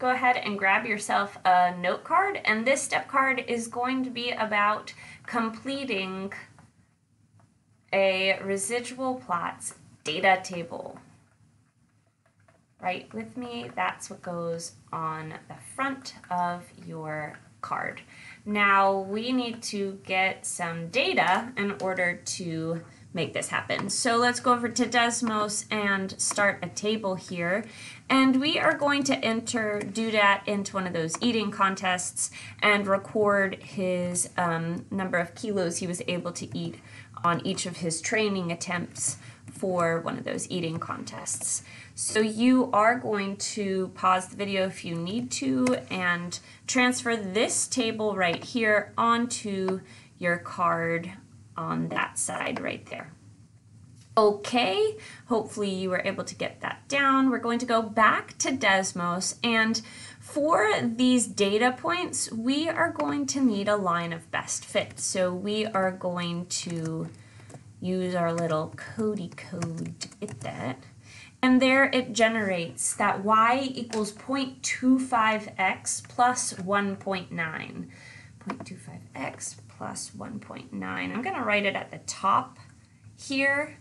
go ahead and grab yourself a note card and this step card is going to be about completing a residual plots data table. Right with me, that's what goes on the front of your card. Now we need to get some data in order to make this happen. So let's go over to Desmos and start a table here. And we are going to enter Doodat into one of those eating contests and record his um, number of kilos he was able to eat on each of his training attempts for one of those eating contests. So you are going to pause the video if you need to and transfer this table right here onto your card on that side right there. Okay, hopefully you were able to get that down. We're going to go back to Desmos and for these data points, we are going to need a line of best fit. So we are going to use our little Cody code to get that. And there it generates that y equals 0.25x plus 1.9. 0.25x plus 1.9. I'm going to write it at the top here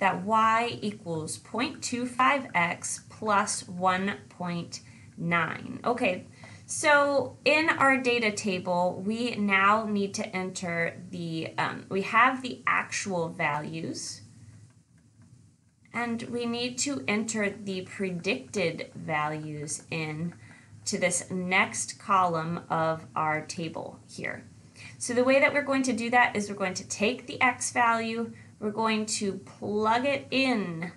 that y equals 0.25x plus 1.9. Okay, so in our data table, we now need to enter the, um, we have the actual values, and we need to enter the predicted values in to this next column of our table here. So the way that we're going to do that is we're going to take the x value, we're going to plug it in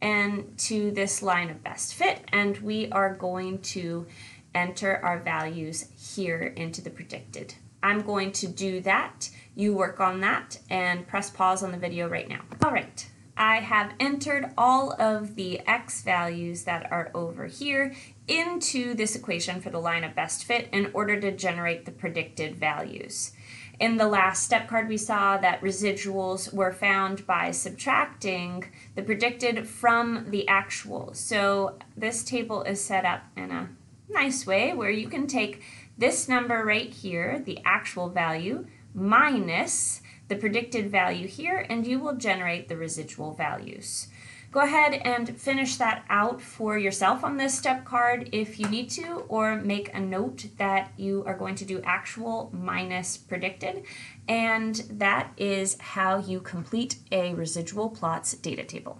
and to this line of best fit, and we are going to enter our values here into the predicted. I'm going to do that. You work on that and press pause on the video right now. All right, I have entered all of the x values that are over here into this equation for the line of best fit in order to generate the predicted values. In the last step card, we saw that residuals were found by subtracting the predicted from the actual. So this table is set up in a nice way where you can take this number right here, the actual value, minus the predicted value here, and you will generate the residual values. Go ahead and finish that out for yourself on this step card if you need to, or make a note that you are going to do actual minus predicted, and that is how you complete a residual plots data table.